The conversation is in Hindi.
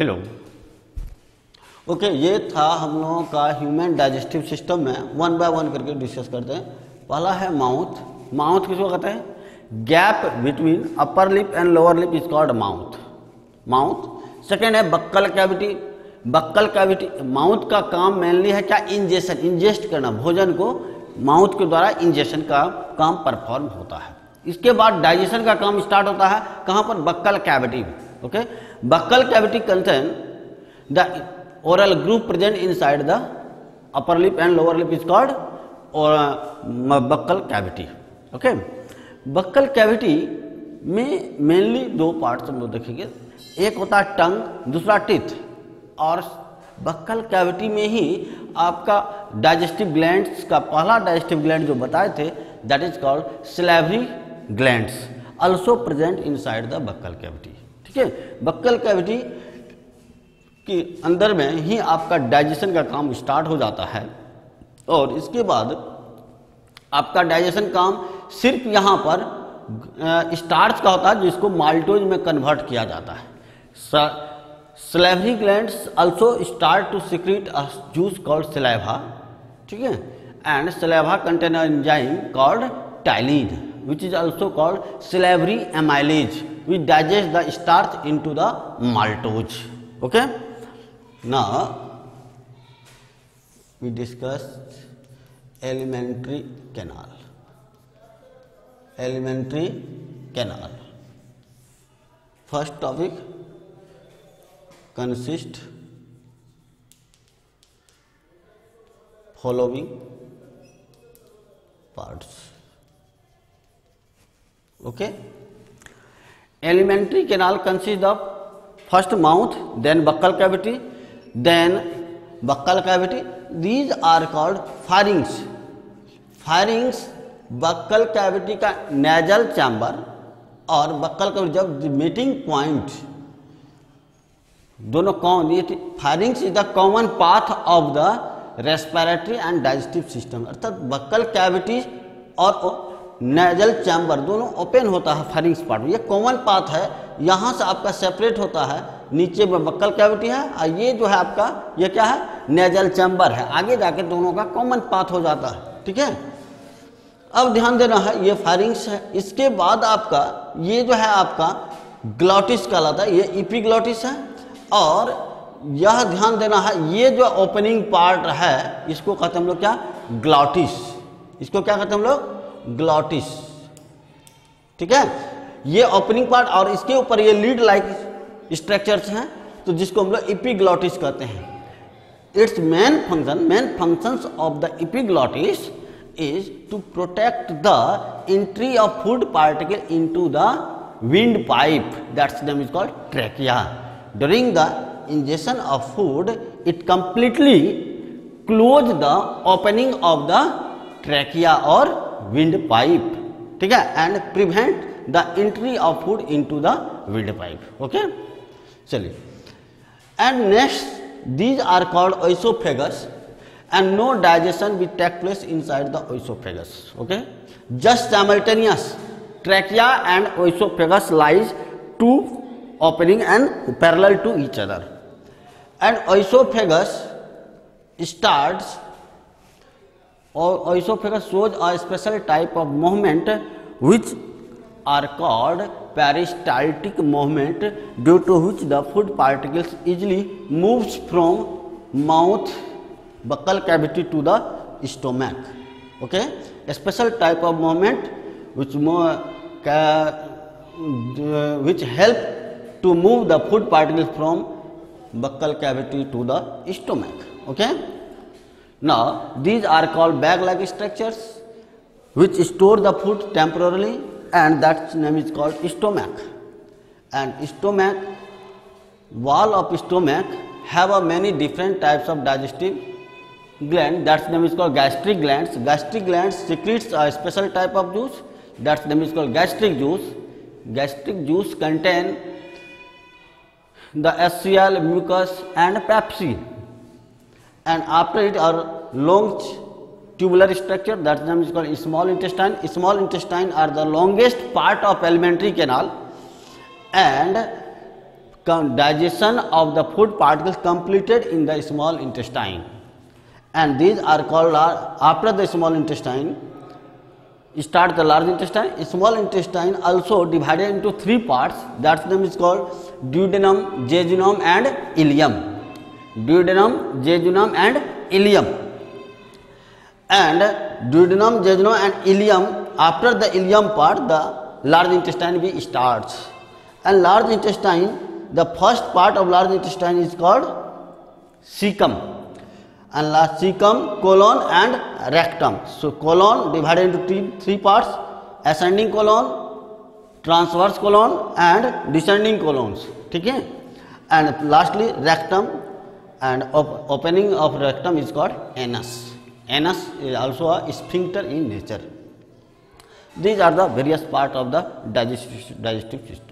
हेलो ओके ये था हम लोगों का ह्यूमन डाइजेस्टिव सिस्टम में वन बाय वन करके डिस्कस करते हैं पहला है माउथ माउथ किसको कहते हैं gap between upper lip and lower lip is called mouth mouth second है buccal cavity buccal cavity mouth का काम मेनली है क्या इंजेशन इंजेस्ट करना भोजन को माउथ के द्वारा इंजेशन का काम परफॉर्म होता है इसके बाद डाइजेशन का काम स्टार्ट होता है कहाँ पर बक्कल कैविटी में okay buccal cavity contain the oral groove present inside the upper lip and lower lip is called or uh, buccal cavity okay buccal cavity में मेनली दो पार्ट्स हम लोग देखेंगे एक होता है टंग दूसरा टिथ और बक्कल कैविटी में ही आपका डाइजेस्टिव ग्लैंड्स का पहला डाइजेस्टिव ग्लैंड जो बताए थे that is called salivary glands also present inside the buccal cavity ठीक है बक्कल कैविटी के अंदर में ही आपका डाइजेशन का काम स्टार्ट हो जाता है और इसके बाद आपका डाइजेशन काम सिर्फ यहाँ पर स्टार्च का होता है जिसको माल्टोज में कन्वर्ट किया जाता है salivary gland also start to secrete a juice called saliva ठीक है and saliva container enzyme called ptyalin which is also called salivary amylase which digest the starch into the maltose. Okay? Now, we discussed elementary canal. Elementary canal. First topic consist following parts. Okay alimentary canal consist of first mouth then buccal cavity then buccal cavity these are called pharynx pharynx buccal cavity का नेजल चैम्बर और बक्कल कैविटी जब मीटिंग पॉइंट दोनों कौन pharynx is the common path of the respiratory and digestive system अर्थात बक्कल कैविटी और नेजल चैम्बर दोनों ओपन होता है फरिंग्स पार्ट में ये कॉमन पाथ है यहाँ से आपका सेपरेट होता है नीचे में बक्कल कैविटी है और ये जो है आपका ये क्या है नेजल चैम्बर है आगे जाके दोनों का कॉमन पाथ हो जाता है ठीक है अब ध्यान देना है ये फायरिंग्स है इसके बाद आपका ये जो है आपका ग्लॉटिस कहलाता है ये इपीग्लॉटिस है और यह ध्यान देना है ये जो ओपनिंग पार्ट है इसको कहते हम लोग क्या ग्लॉटिस इसको क्या कहते हम लोग ग्लॉटिस ठीक है ये ओपनिंग पार्ट और इसके ऊपर ये लीड लाइक स्ट्रक्चर्स हैं तो जिसको हम लोग इपीग्लॉटिस कहते हैं its main function main functions of the epiglottis is to protect the entry of food particle into the wind pipe that's name is called trachea during the ingestion of food it completely close the opening of the trachea और विंड पाइप ठीक है and prevent the entry of food into the wind pipe okay चलिए and next these are called oesophagus and no digestion with take place inside the oesophagus okay just simultaneous trachea and oesophagus lies to opening and parallel to each other and oesophagus start Or oesophagus shows a special type of movement which are called peristaltic movement, due to which the food particles easily moves from mouth buccal cavity to the stomach. Okay? A special type of movement which uh, help to move the food particles from buccal cavity to the stomach. Okay? Now, these are called bag like structures which store the food temporarily and that name is called stomach. And stomach, wall of stomach have a many different types of digestive gland that name is called gastric glands. Gastric glands secretes a special type of juice that name is called gastric juice. Gastric juice contain the SCL, mucus and pepsin and after it are long tubular structure that is called small intestine. Small intestine are the longest part of alimentary canal and digestion of the food particles completed in the small intestine and these are called after the small intestine start the large intestine small intestine also divided into three parts that is name is called duodenum jejunum and ileum duodenum jejunum and ileum and duodenum jejunum and ileum after the ileum part the large intestine we starts and large intestine the first part of large intestine is called cecum and last cecum colon and rectum so colon divided into three, three parts ascending colon transverse colon and descending colons ठीक है and lastly rectum and op opening of rectum is called anus. Anus is also a sphincter in nature. These are the various part of the digestive, digestive system.